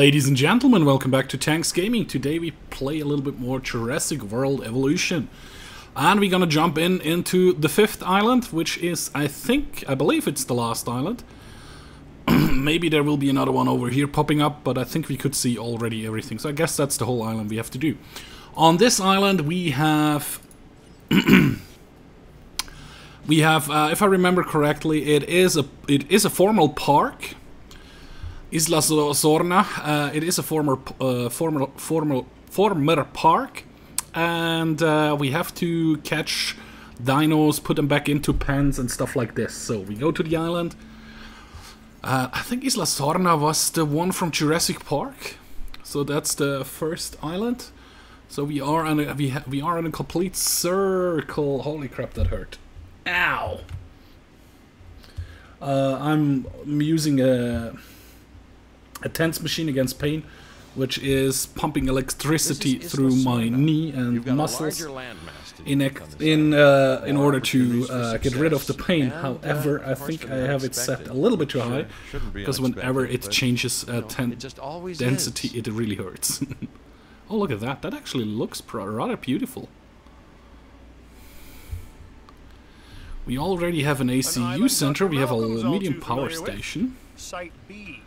Ladies and gentlemen, welcome back to Tanks Gaming. Today we play a little bit more Jurassic World Evolution. And we're gonna jump in into the fifth island, which is, I think, I believe it's the last island. Maybe there will be another one over here popping up, but I think we could see already everything. So I guess that's the whole island we have to do. On this island we have... we have, uh, if I remember correctly, it is a it is a formal park Isla Sorna. Uh, it is a former, uh, former, former, former park, and uh, we have to catch dinos, put them back into pens and stuff like this. So we go to the island. Uh, I think Isla Sorna was the one from Jurassic Park, so that's the first island. So we are on a we we are in a complete circle. Holy crap, that hurt! Ow! Uh, I'm using a a TENS machine against pain, which is pumping electricity is through my knee and muscles a larger landmass to in in uh, in order to uh, get rid of the pain. Uh, However, I think I have it set a little bit too high Should- shouldn't be because whenever it changes uh, density, it really hurts. oh, look at that! That actually looks rather beautiful. We already have an ACU center. We have a medium power station. Site B.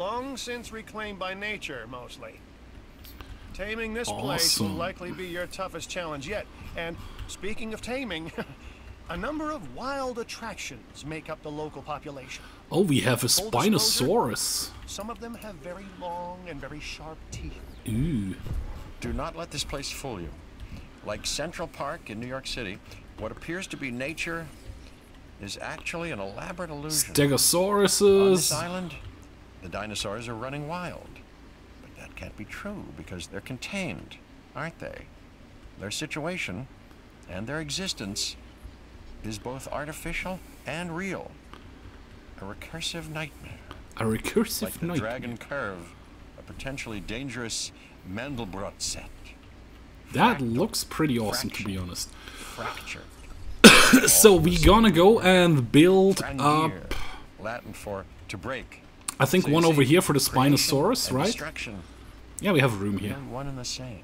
Long since reclaimed by nature, mostly. Taming this place will likely be your toughest challenge yet. And speaking of taming, a number of wild attractions make up the local population. Oh, we have a Full disclosure? Spinosaurus. Some of them have very long and very sharp teeth. Ooh. Do not let this place fool you. Like Central Park in New York City, what appears to be nature is actually an elaborate illusion. On this island, the dinosaurs are running wild. But that can't be true because they're contained, aren't they? Their situation and their existence is both artificial and real. A recursive nightmare. A recursive like the nightmare. Dragon Curve, a potentially dangerous Mandelbrot set. That Fractal looks pretty awesome, to be honest. Fracture. So we gonna go and build frangere, up. Latin for to break. I think So one over here for the Spinosaurus, right? Yeah, we have room here. one and the same.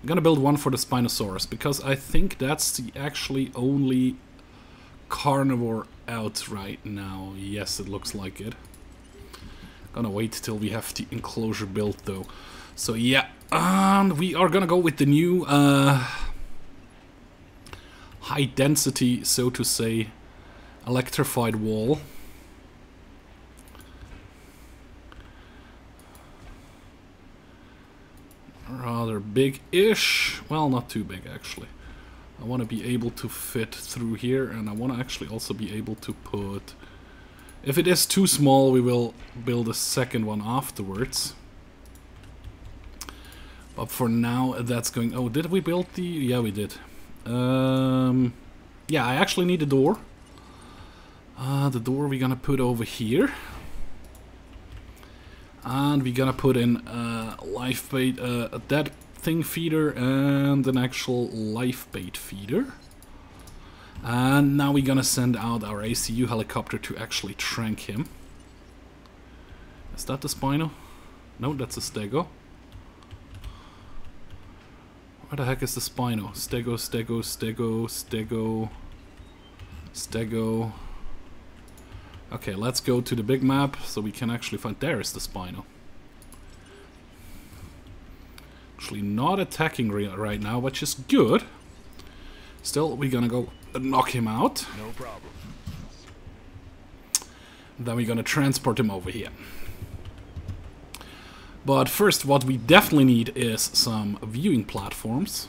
I'm gonna build one for the Spinosaurus because I think that's the actually only carnivore out right now. Yes, it looks like it. Gonna wait till we have the enclosure built though. So yeah, and we are gonna go with the new uh, high density, so to say, electrified wall. Rather big-ish. Well, not too big actually. I want to be able to fit through here and I want to actually also be able to put... If it is too small, we will build a second one afterwards. But for now, that's going... Oh, did we build the... Yeah, we did. Um, yeah, I actually need a door. Uh, the door we're gonna put over here. And we're gonna put in a life bait, uh, a dead thing feeder and an actual life bait feeder. And now we're gonna send out our ACU helicopter to actually trank him. Is that the Spino? No, that's a Stego. Where the heck is the Spino? Stego, Stego, Stego, Stego, Stego. Okay, let's go to the big map so we can actually find... There is the Spino. Actually not attacking right now, which is good. Still, we're gonna go knock him out. No problem. Then we're gonna transport him over here. But first, what we definitely need is some viewing platforms.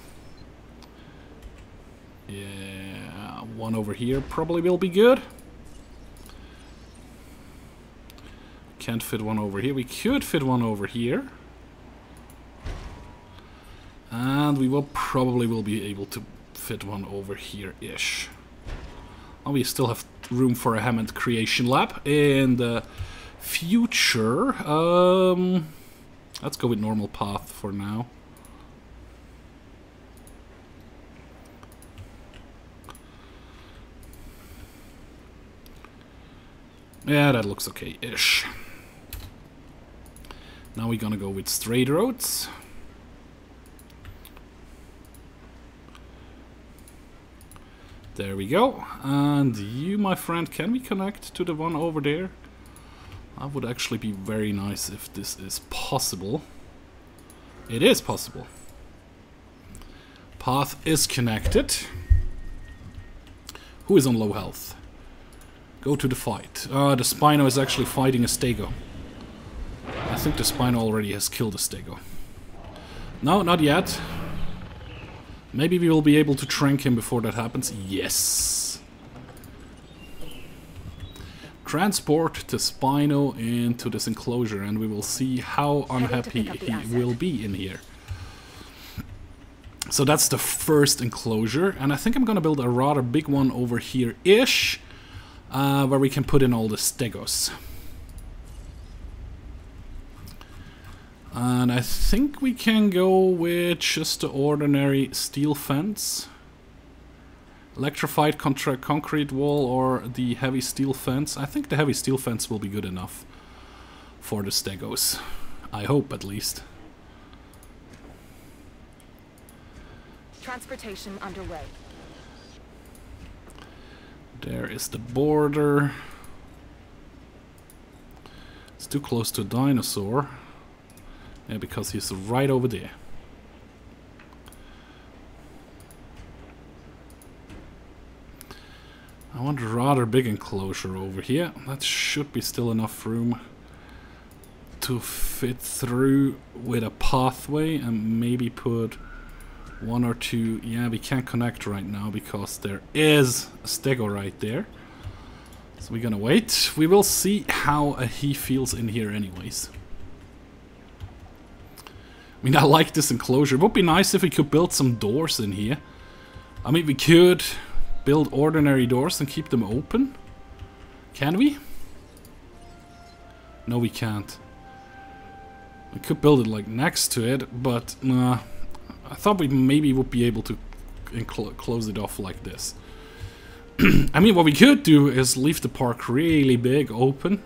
Yeah, one over here probably will be good. Can't fit one over here. We could fit one over here. And we will probably will be able to fit one over here-ish. And we still have room for a Hammond Creation Lab in the future. Um, let's go with normal path for now. Yeah, that looks okay-ish. Now we're gonna go with straight roads. There we go. And you, my friend, can we connect to the one over there? That would actually be very nice if this is possible. It is possible. Path is connected. Who is on low health? Go to the fight. Uh, the Spino is actually fighting a Stego. I think the Spino already has killed a Stego. No, not yet. Maybe we will be able to trank him before that happens. Yes. Transport the Spino into this enclosure and we will see how unhappy he will be in here. So that's the first enclosure and I think I'm gonna build a rather big one over here-ish uh, where we can put in all the stegos. And I think we can go with just the ordinary steel fence. Electrified concrete wall or the heavy steel fence. I think the heavy steel fence will be good enough for the stegos. I hope at least. Transportation underway. There is the border. It's too close to a dinosaur. Yeah, because he's right over there. I want a rather big enclosure over here. That should be still enough room to fit through with a pathway and maybe put one or two. Yeah, we can't connect right now because there is a stego right there. So we're gonna wait. We will see how he feels in here anyways. I mean, I like this enclosure. It would be nice if we could build some doors in here. I mean, we could build ordinary doors and keep them open. Can we? No, we can't. We could build it like next to it, but nah. I thought we maybe would be able to close it off like this. I mean, what we could do is leave the park really big open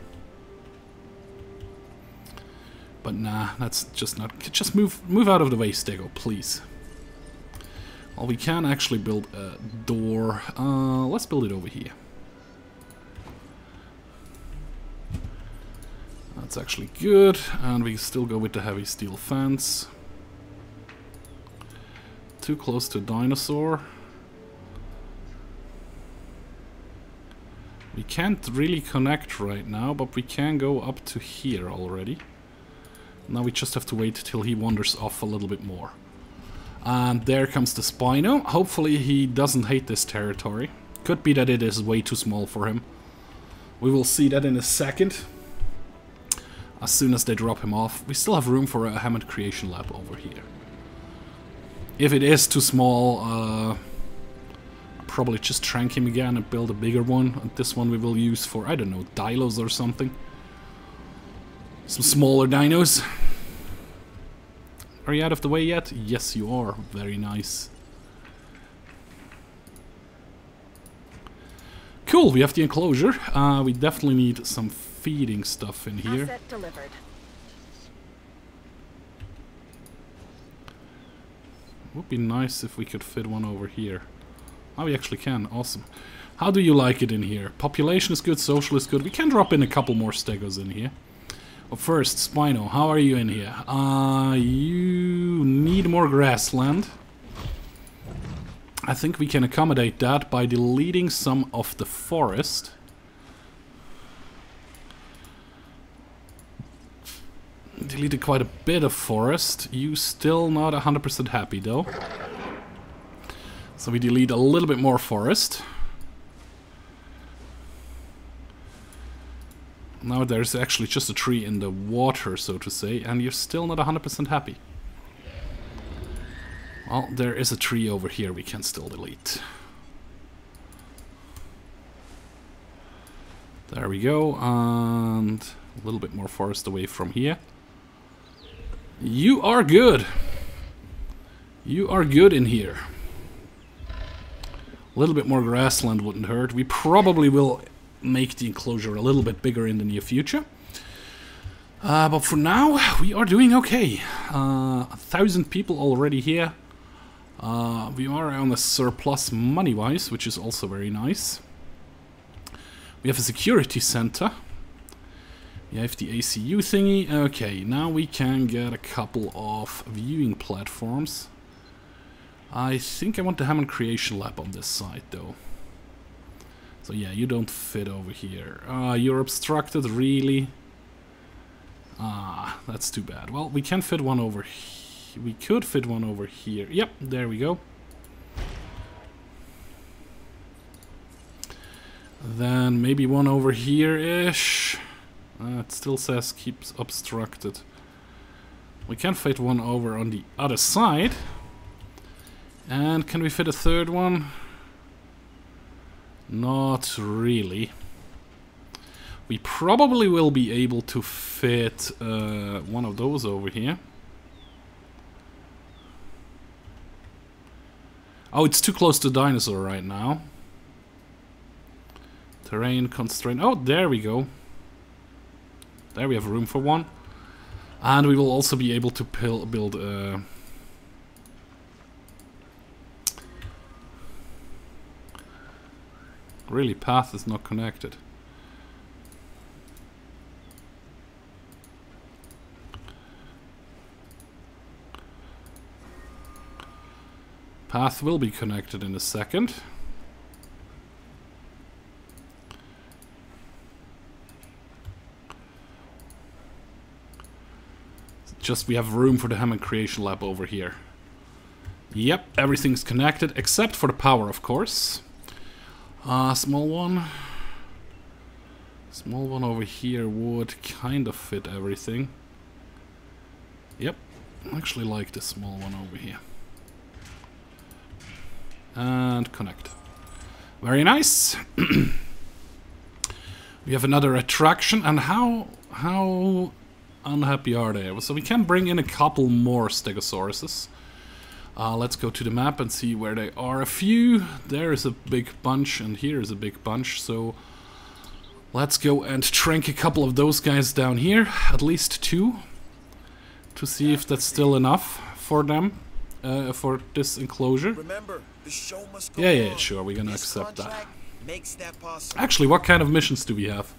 but nah, that's just not... Just move move out of the way, Stego, please. Well, we can actually build a door. Uh, let's build it over here. That's actually good. And we still go with the heavy steel fence. Too close to dinosaur. We can't really connect right now, but we can go up to here already. Now we just have to wait till he wanders off a little bit more. And there comes the Spino. Hopefully he doesn't hate this territory. Could be that it is way too small for him. We will see that in a second. As soon as they drop him off. We still have room for a Hammond Creation Lab over here. If it is too small, uh, probably just trank him again and build a bigger one. And this one we will use for, I don't know, Dilos or something. Some smaller dinos. Are you out of the way yet? Yes, you are. Very nice. Cool, we have the enclosure. Uh, we definitely need some feeding stuff in here. Asset delivered. Would be nice if we could fit one over here. Oh, we actually can. Awesome. How do you like it in here? Population is good, social is good. We can drop in a couple more stegos in here. But first, Spino, how are you in here? Uh, you need more grassland. I think we can accommodate that by deleting some of the forest. Deleted quite a bit of forest. You still not 100% happy though. So we delete a little bit more forest. Now there's actually just a tree in the water, so to say, and you're still not 100% happy. Well, there is a tree over here we can still delete. There we go, and a little bit more forest away from here. You are good! You are good in here. A little bit more grassland wouldn't hurt. We probably will make the enclosure a little bit bigger in the near future. Uh, but for now, we are doing okay. Uh, a thousand people already here. Uh, we are on a surplus money-wise, which is also very nice. We have a security center. We have the ACU thingy. Okay, now we can get a couple of viewing platforms. I think I want the Hammond Creation Lab on this side, though. So yeah, you don't fit over here. Ah, you're obstructed, really? Ah, that's too bad. Well, we can fit one over here. We could fit one over here. Yep, there we go. Then maybe one over here-ish. Uh, it still says keeps obstructed. We can fit one over on the other side. And can we fit a third one? Not really. We probably will be able to fit uh, one of those over here. Oh, it's too close to dinosaur right now. Terrain constraint. Oh, there we go. There we have room for one. And we will also be able to build uh, Really, path is not connected. Path will be connected in a second. Just we have room for the Hammond Creation Lab over here. Yep, everything's connected except for the power, of course. Uh, small one. Small one over here would kind of fit everything. Yep, I actually like the small one over here. And connect. Very nice. we have another attraction, and how how unhappy are they? So we can bring in a couple more Stegosauruses. Uh, let's go to the map and see where they are. A few, there is a big bunch, and here is a big bunch, so let's go and trank a couple of those guys down here, at least two, to see if that's still enough for them, uh, for this enclosure. Remember, the show must go Yeah, yeah, sure, we're gonna This accept that. That. Actually, what kind of missions do we have?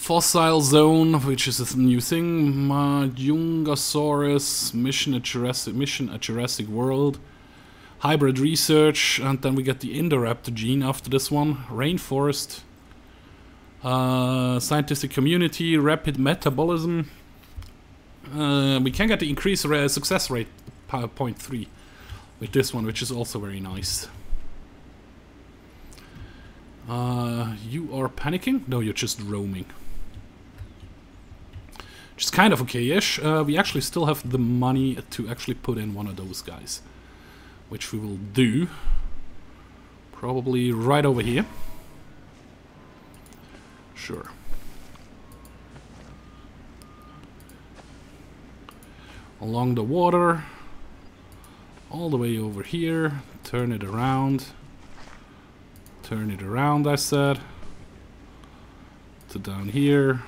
Fossil Zone, which is a new thing. Majungasaurus, Mission at Jurassic, Mission at Jurassic World. Hybrid Research, and then we get the Indoraptor gene after this one. Rainforest. Uh, scientific Community, Rapid Metabolism. Uh, we can get the increased success rate, po- 0.3, with this one, which is also very nice. Uh, you are panicking? No, you're just roaming. Which is kind of okay-ish. Uh, we actually still have the money to actually put in one of those guys. Which we will do. Probably right over here. Sure. Along the water. All the way over here. Turn it around. Turn it around, I said. To down here.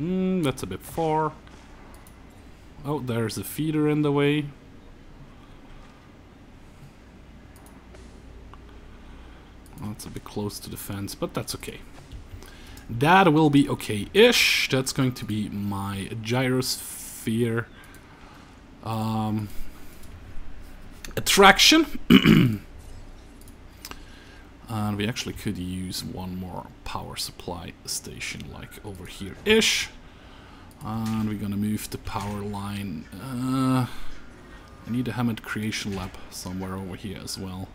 Hmm, that's a bit far. Oh, there's a feeder in the way. That's a bit close to the fence, but that's okay. That will be okay-ish. That's going to be my gyrosphere um, attraction. And we actually could use one more power supply station, like over here-ish. And we're gonna move the power line. Uh, I need a Hammond Creation Lab somewhere over here as well.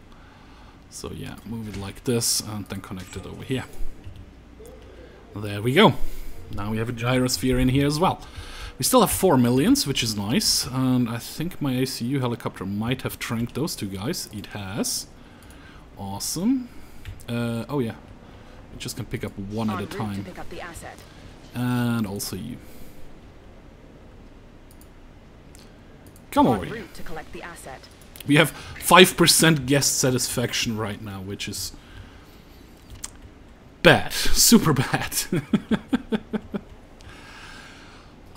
So yeah, move it like this and then connect it over here. There we go. Now we have a gyrosphere in here as well. We still have 4 millions, which is nice. And I think my ACU helicopter might have tranked those two guys. It has. Awesome. Uh, oh yeah. You just can pick up one at a time. pick up the asset. And also you. Come over here. to collect the asset. We have 5% guest satisfaction right now, which is bad. Super bad.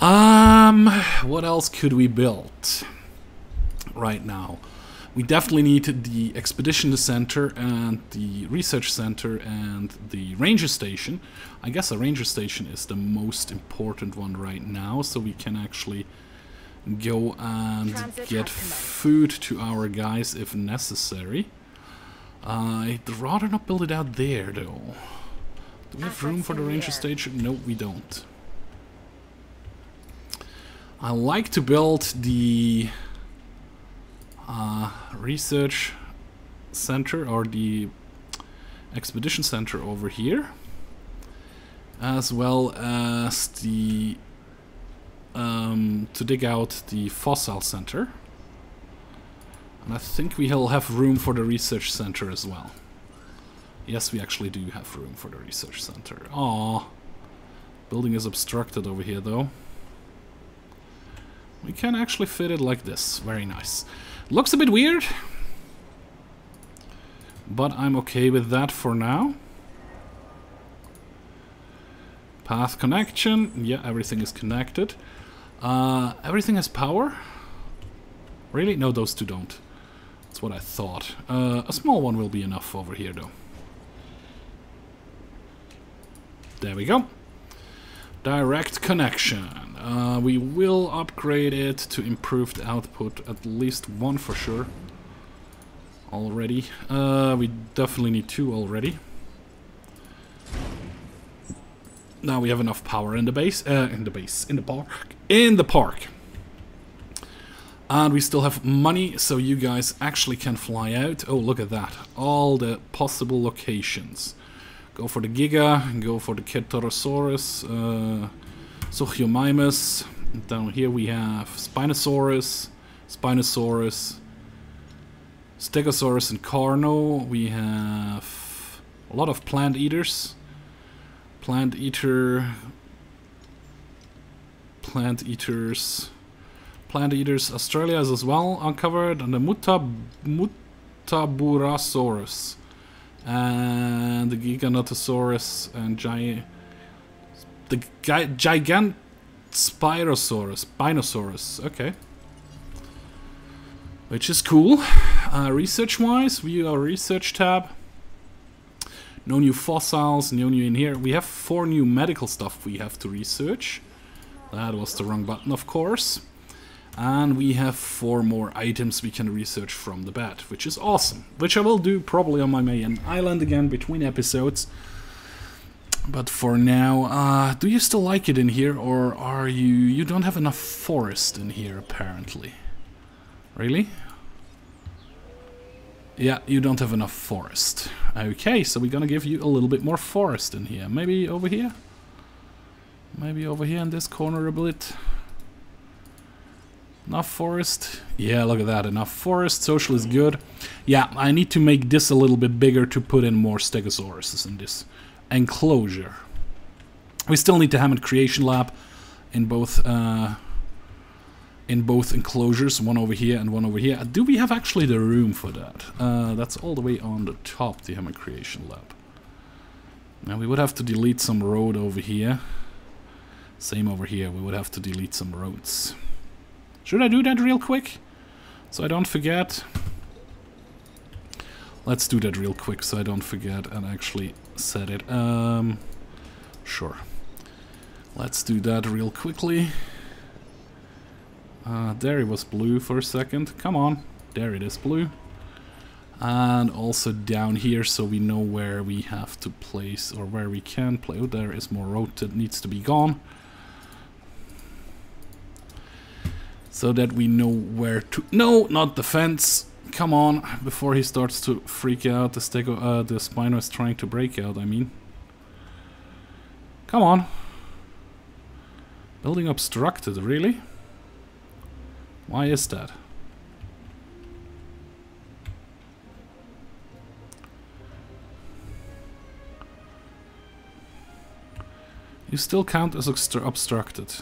Um, what else could we build right now? We definitely need the expedition center and the research center and the ranger station. I guess a ranger station is the most important one right now, so we can actually go and Transit get food to our guys if necessary. I'd rather not build it out there though. Do we have room for the ranger station? No, we don't. I like to build the uh, research center or the expedition center over here, as well as the um, to dig out the fossil center. And I think we'll have room for the research center as well. Yes, we actually do have room for the research center. Aww. Building is obstructed over here though. We can actually fit it like this. Very nice. Looks a bit weird. But I'm okay with that for now. Path connection. Yeah, everything is connected. Uh, everything has power? Really? No, those two don't. That's what I thought. Uh, a small one will be enough over here though. There we go. Direct connection. Uh, we will upgrade it to improved output, at least one for sure. Already. Uh, we definitely need two already. Now we have enough power in the base, uh, in the base, in the park, in the park. And we still have money, so you guys actually can fly out. Oh, look at that. All the possible locations. Go for the Giga, go for the Ketorosaurus, uh, Suchomimus. Down here we have Spinosaurus, Spinosaurus, Stegosaurus and Carno. We have a lot of plant eaters. Plant eater, plant eaters, plant eaters. Australia is as well uncovered, and the Muta, Muttaburrasaurus and the Giganotosaurus and Gi the gi Gigant Spirosaurus, Spinosaurus, okay. Which is cool. Uh, Research-wise, we are research tab. No new fossils, no new in here. We have four new medical stuff we have to research. That was the wrong button, of course. And we have four more items we can research from the bat, which is awesome. Which I will do probably on my main island again between episodes. But for now, uh, do you still like it in here, or are you... You don't have enough forest in here, apparently. Really? Yeah, you don't have enough forest. Okay, so we're gonna give you a little bit more forest in here. Maybe over here? Maybe over here in this corner a bit. Enough forest? Yeah, look at that. Enough forest. Social is good. Yeah, I need to make this a little bit bigger to put in more Stegosauruses in this enclosure. We still need the Hammond Creation Lab in both uh, in both enclosures, one over here and one over here. Do we have actually the room for that? Uh, that's all the way on the top, the Hammond Creation Lab. Now we would have to delete some road over here. Same over here, we would have to delete some roads. Should I do that real quick? So I don't forget. Let's do that real quick so I don't forget and actually set it. Um, sure. Let's do that real quickly. Uh, there it was blue for a second. Come on. There it is blue. And also down here so we know where we have to place or where we can play. Oh, there is more road that needs to be gone. So that we know where to... No, not the fence. Come on, before he starts to freak out. The stego, uh, the Spino is trying to break out, I mean. Come on. Building obstructed, really? Why is that? You still count as obstru- obstructed.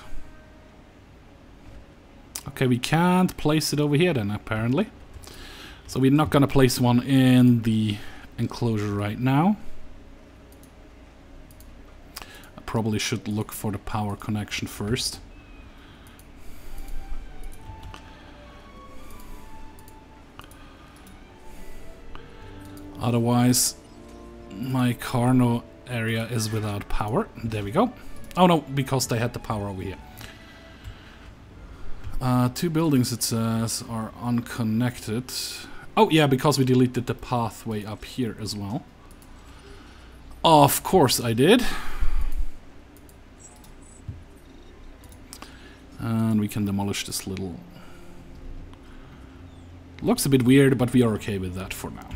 Okay, we can't place it over here then, apparently. So we're not going to place one in the enclosure right now. I probably should look for the power connection first. Otherwise, my Carno area is without power. There we go. Oh no, because they had the power over here. Uh, two buildings, it says, are unconnected. Oh yeah, because we deleted the pathway up here as well. Of course I did. And we can demolish this little... Looks a bit weird, but we are okay with that for now.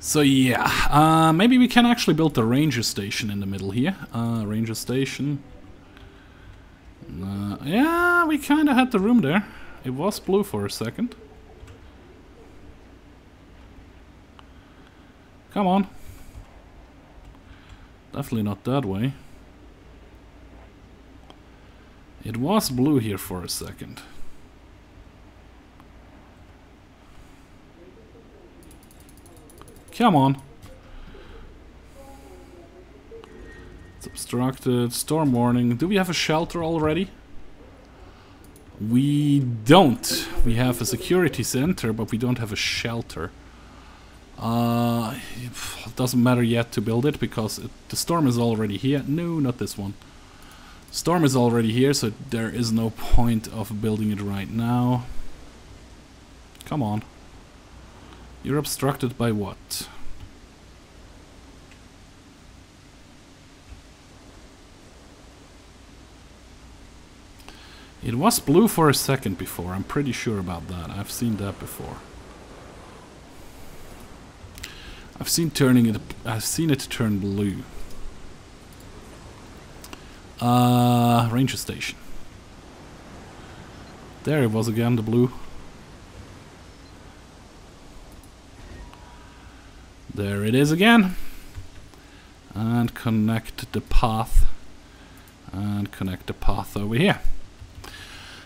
So yeah, uh, maybe we can actually build the ranger station in the middle here. Uh, ranger station. Uh, yeah, we kind of had the room there. It was blue for a second. Come on. Definitely not that way. It was blue here for a second. Come on. It's obstructed. Storm warning. Do we have a shelter already? We don't. We have a security center, but we don't have a shelter. Uh, it doesn't matter yet to build it because it, the storm is already here. No, not this one. Storm is already here, so there is no point of building it right now. Come on. You're obstructed by what? It was blue for a second before, I'm pretty sure about that. I've seen that before. I've seen turning it I've seen it turn blue. Uh ranger station. There it was again, the blue. There it is again. And connect the path. And connect the path over here.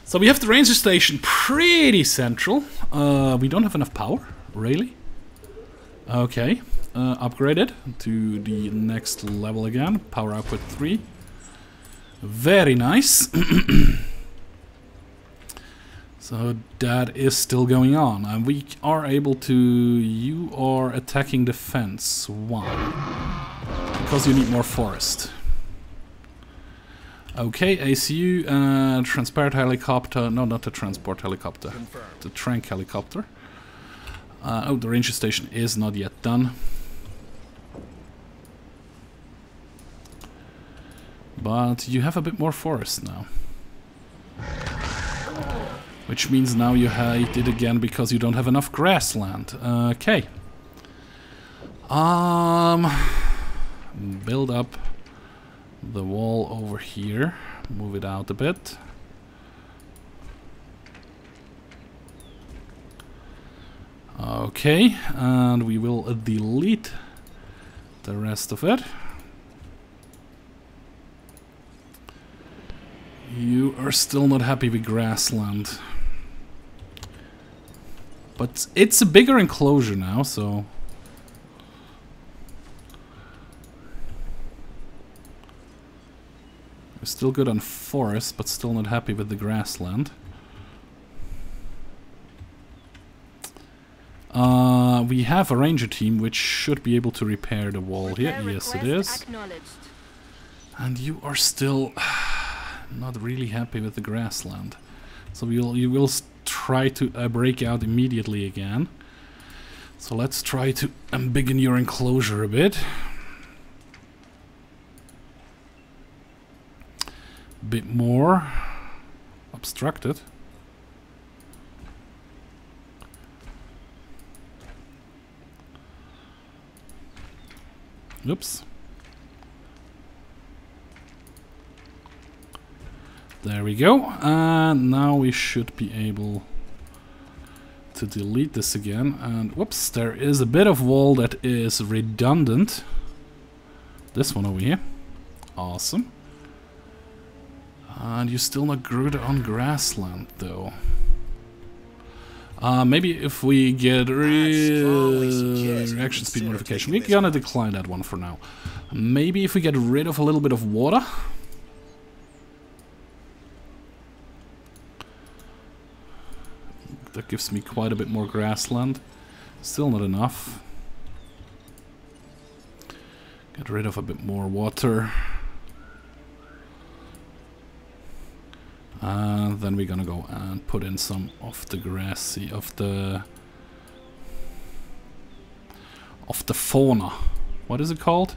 So we have the ranger station pretty central. Uh, we don't have enough power, really. Okay, uh, upgraded to the next level again. Power output 3. Very nice. so that is still going on. And we are able to... You are attacking fence. Why? Because you need more forest. Okay, ACU, uh, transport helicopter. No, not the transport helicopter. The trank helicopter. Uh, oh, the ranger station is not yet done. But you have a bit more forest now. Which means now you hate it again because you don't have enough grassland. Okay. Um, build up the wall over here. Move it out a bit. Okay, and we will delete the rest of it. You are still not happy with grassland. But it's a bigger enclosure now, so... We're still good on forest, but still not happy with the grassland. Uh, we have a ranger team which should be able to repair the wall here. Yes, it is. And you are still not really happy with the grassland. So we'll, you will try to uh, break out immediately again. So let's try to embiggen your enclosure a bit. Bit more obstructed. Oops. There we go. And now we should be able to delete this again. And whoops, there is a bit of wall that is redundant. This one over here. Awesome. And you still not good on grassland though. Uh, maybe if we get re reaction speed modification, we're gonna decline that one for now. Maybe if we get rid of a little bit of water. That gives me quite a bit more grassland. Still not enough. Get rid of a bit more water. And then we're gonna go and put in some of the grassy, of the... Of the fauna. What is it called?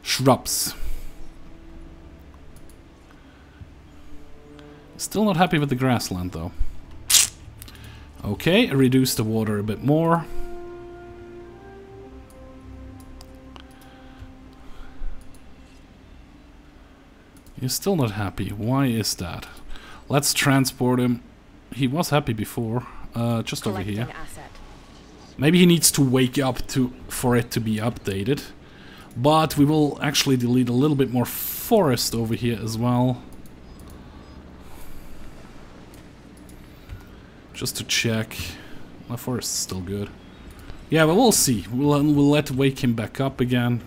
Shrubs. Still not happy with the grassland though. Okay, reduce the water a bit more. He's still not happy. Why is that? Let's transport him. He was happy before. Uh, just over here. Asset. Maybe he needs to wake up to for it to be updated. But we will actually delete a little bit more forest over here as well. Just to check. My forest is still good. Yeah, but we'll see. We'll, we'll let wake him back up again.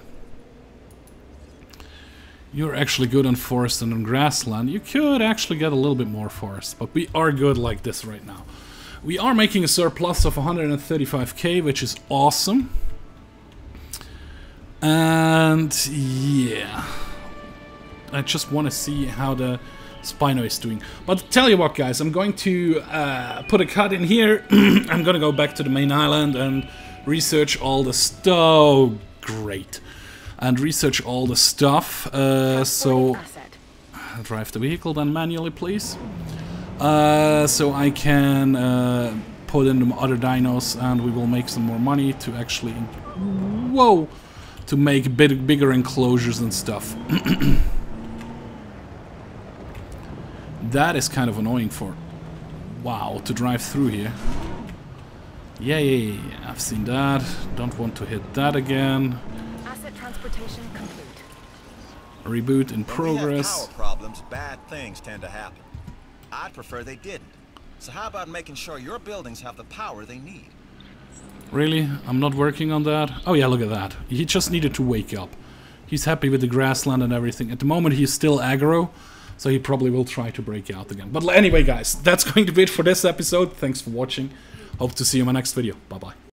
You're actually good on forest and on grassland. You could actually get a little bit more forest, but we are good like this right now. We are making a surplus of 135k, which is awesome. And yeah, I just want to see how the Spino is doing. But tell you what, guys, I'm going to uh, put a cut in here. I'm gonna go back to the main island and research all the stuff. Oh, great. And research all the stuff. Uh, so drive the vehicle then manually, please. Uh, so I can uh, put in the other dinos and we will make some more money to actually... Whoa! To make big, bigger enclosures and stuff. that is kind of annoying for... Wow, to drive through here. Yeah, yeah, yeah, yeah, I've seen that. Don't want to hit that again. Asset transportation complete. Reboot in When we have progress. power problems, bad things tend to happen. I'd prefer they didn't. So how about making sure your buildings have the power they need? Really? I'm not working on that? Oh yeah, look at that. He just needed to wake up. He's happy with the grassland and everything. At the moment he's still aggro, so he probably will try to break out again. But anyway guys, that's going to be it for this episode. Thanks for watching. Hope to see you in my next video. Bye bye.